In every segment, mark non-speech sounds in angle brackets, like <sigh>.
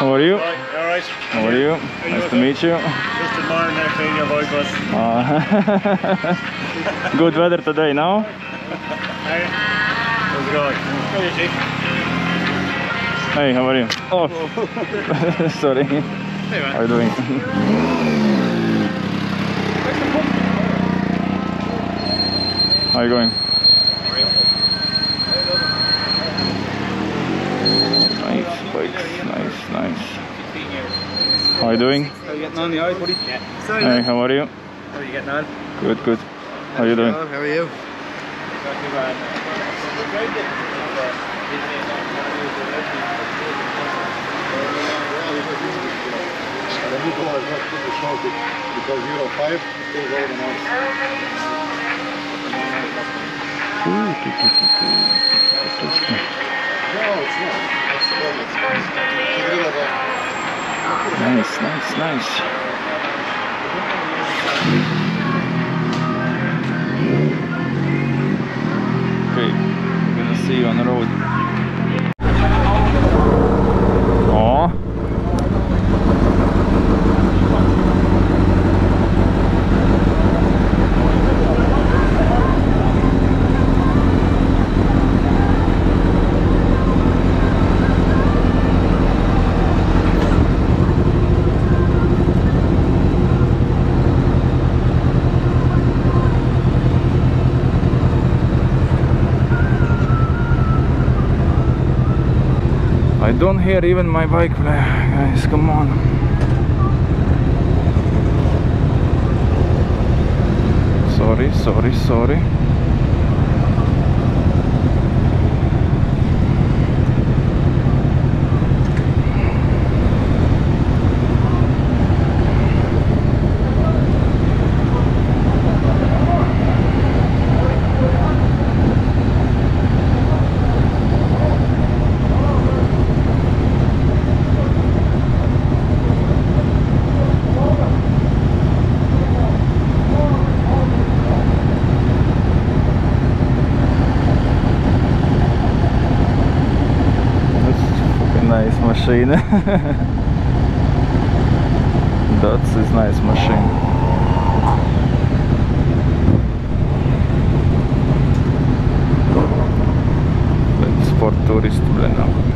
How are you? All right. How are you? Nice to meet you. Just admiring how clean your bike was. Uh, <laughs> good weather today, now. Hey, how's it going? How you? Hey, how are you? Oh, <laughs> sorry. Hey, How are you doing? How are you going? Nice bikes, nice, nice. How are you doing? How you getting on the eyes, buddy? Yeah. Sorry, Hey, how are you? How are you getting on? Good, good. How are you doing? How are you? Let me go as much as the smoke it, because Euro 5 still golden on. Nice, nice, nice. Okay, we're gonna see you on the road. Ja. I don't hear even my bike guys, come on. Sorry, sorry, sorry. Nice machine. That's is nice machine. Sport Tourist blend now.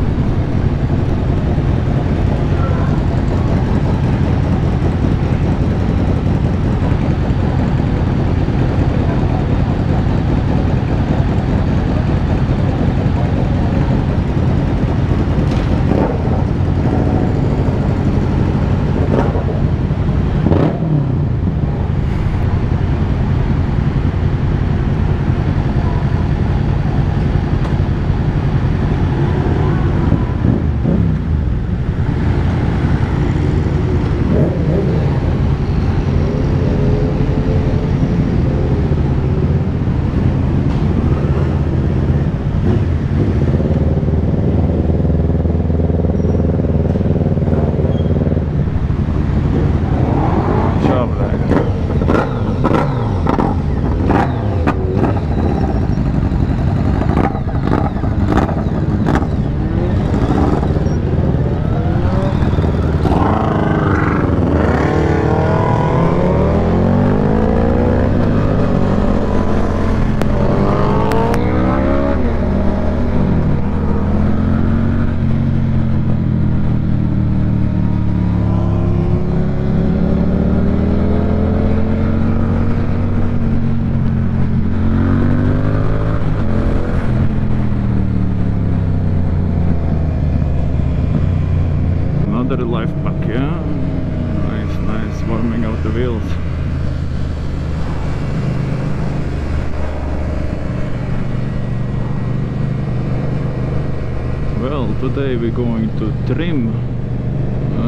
Today we're going to trim,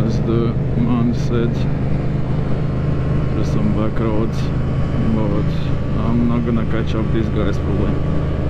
as the man said, through some back roads, but I'm not gonna catch up these guys probably.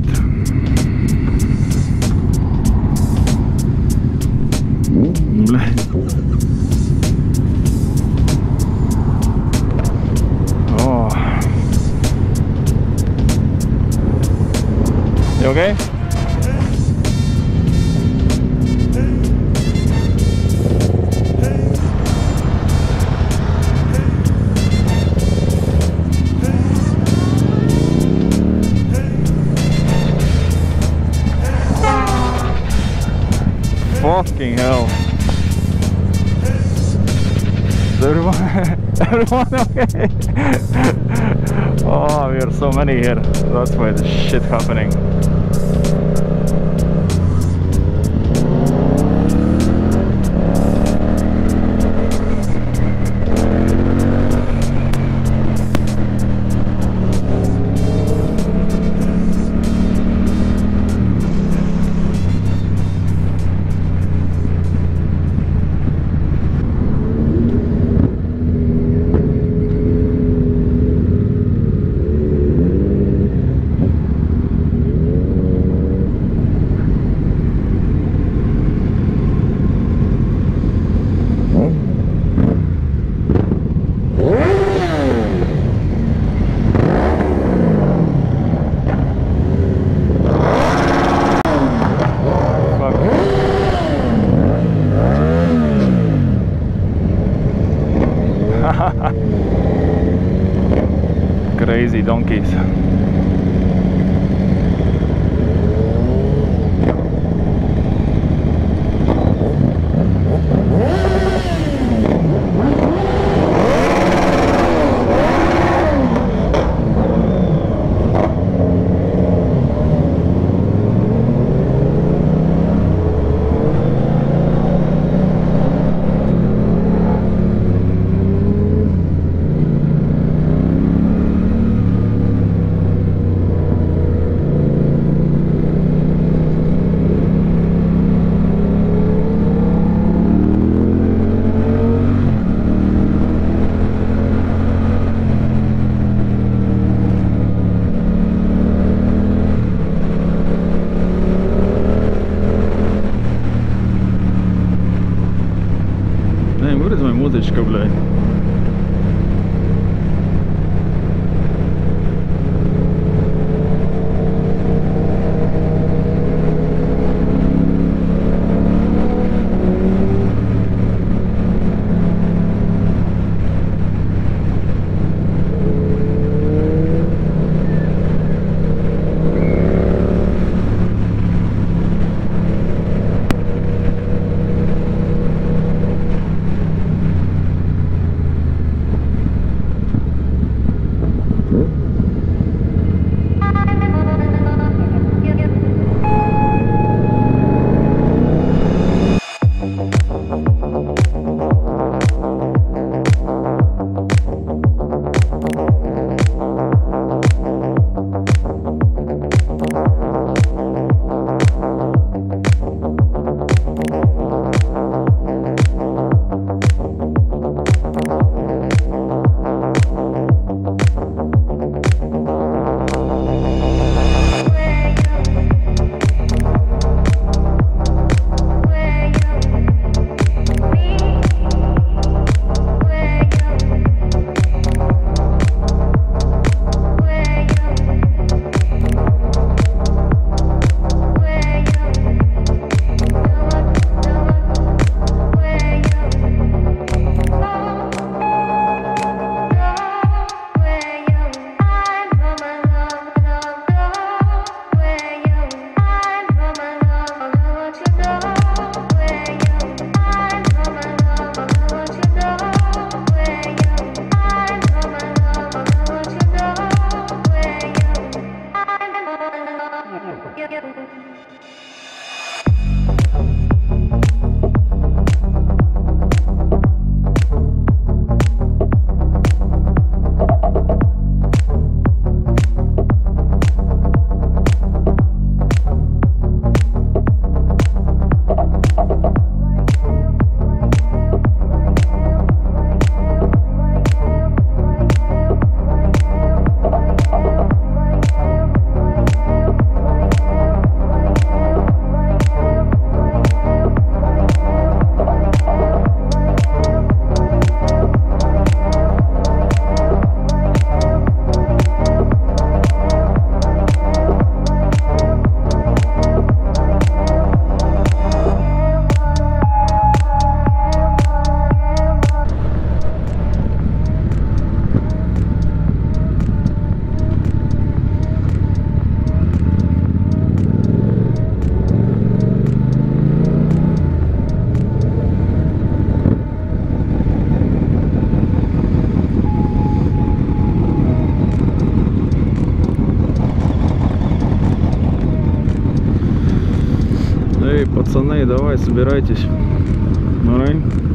Right. Fucking hell. Is everyone, everyone okay? <laughs> oh, we are so many here. That's why the shit happening. Crazy donkeys. My давай, собирайтесь. Alright?